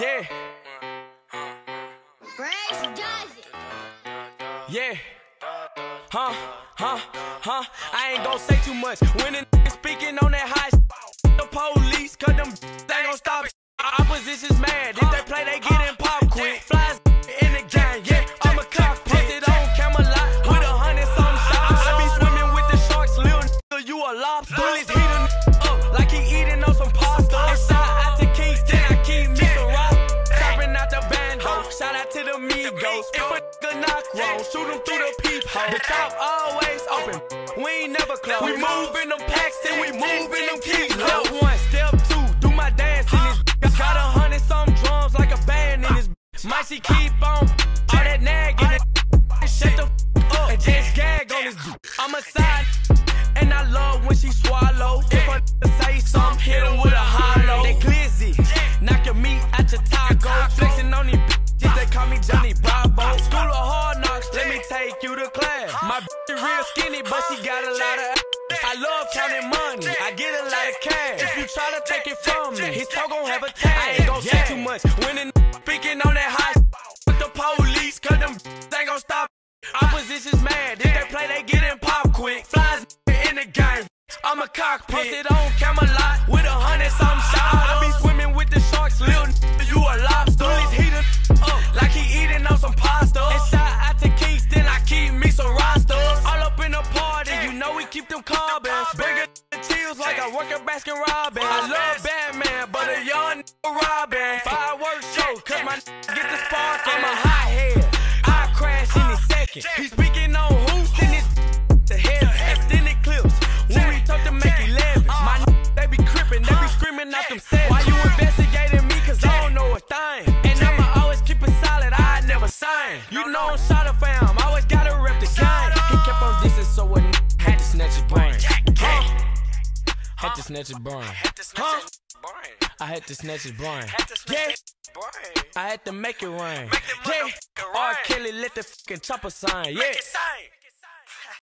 Yeah, Fresh does it. yeah. Huh, huh, huh. I ain't gon' say too much. When a speaking on that high the police, cause them they gon' stop. Opposition's mad. If they play, they get in pop quick. Flies in the gang, yeah. I'm a cock. Posted on Camelot with a hundred some shots. I be swimming with the sharks, little you a lobster. Bullies heat up like he eating on some pasta. If knock wrong, shoot him through the peephole. The top always open. We ain't never close. We moving them packs and we moving them keys. Step one, step two, do my dance in this. Got a hundred some drums like a band in this. Might she keep on all that nagging it. Shut the up and just gag on this. I'm a side and I love when she swallow. If nigga say something, hit him with a hollow. They glizzy, knock your meat out your taco. Flexing on these bitches, they call me Johnny take you to class. My bitch real skinny, but she got a lot of. I love counting money, I get a lot of cash. If you try to take it from me, his talk gon' have a tag. I ain't gon' say too much. When nigga speaking on that high with the police, cause them ain't gon' stop. Opposition's mad. If they play, they get in pop quick. Flies in the game. I'm a cockpit. Posted on Camelot with a hundred some shots. Keep them carbons. To chills like I work at Baskin Robbins. I love Batman, but a young Robin. Fireworks show, cause my n- get the spark. I'm a hot head. I crash in a second. He speaking on who's in this the hell extended clips. When we talk to make 11, my n- they be crippin', they be screaming out them sevens. Why you investigating me? Cause I don't know a thing. And I'ma always keep it solid, I never sign. You know I'm shot of fam, I had to snatch his brain. Huh? I had to snatch his brain. Yeah. I had to make it rain. Yeah. R. Kelly let the fucking chopper sign. Yeah.